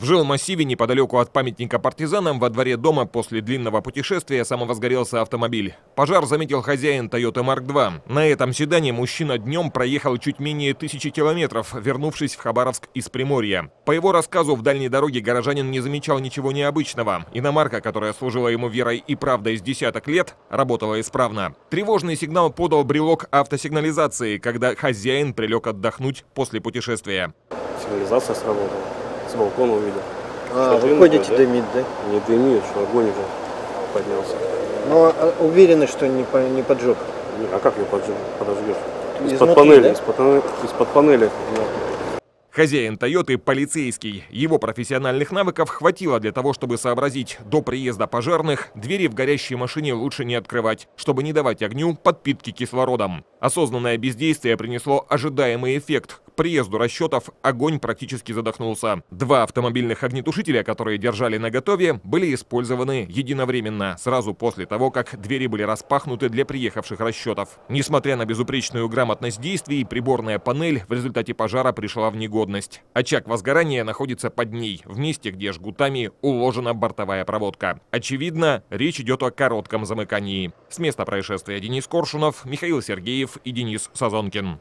В жилмассиве неподалеку от памятника партизанам во дворе дома после длинного путешествия самовозгорелся автомобиль. Пожар заметил хозяин Toyota Mark II. На этом седане мужчина днем проехал чуть менее тысячи километров, вернувшись в Хабаровск из Приморья. По его рассказу, в дальней дороге горожанин не замечал ничего необычного. Иномарка, которая служила ему верой и правдой с десяток лет, работала исправно. Тревожный сигнал подал брелок автосигнализации, когда хозяин прилег отдохнуть после путешествия. Сигнализация сработала. С балкона увидел. А, Что, вы дым ходите такой, да? дымить, да? Не дымит, что огонь уже поднялся. Но а, уверены, что не, по- не поджог. А как ее поджиг- подожгешь? Из-под Изнутри, панели, да? из-под, панели- из-под панели. Хозяин Тойоты – полицейский. Его профессиональных навыков хватило для того, чтобы сообразить, до приезда пожарных двери в горящей машине лучше не открывать, чтобы не давать огню подпитки кислородом. Осознанное бездействие принесло ожидаемый эффект. Приезду расчетов огонь практически задохнулся. Два автомобильных огнетушителя, которые держали на готове, были использованы единовременно, сразу после того, как двери были распахнуты для приехавших расчетов. Несмотря на безупречную грамотность действий, приборная панель в результате пожара пришла в негодность. Очаг возгорания находится под ней, в месте, где жгутами уложена бортовая проводка. Очевидно, речь идет о коротком замыкании. С места происшествия Денис Коршунов, Михаил Сергеев и Денис Сазонкин.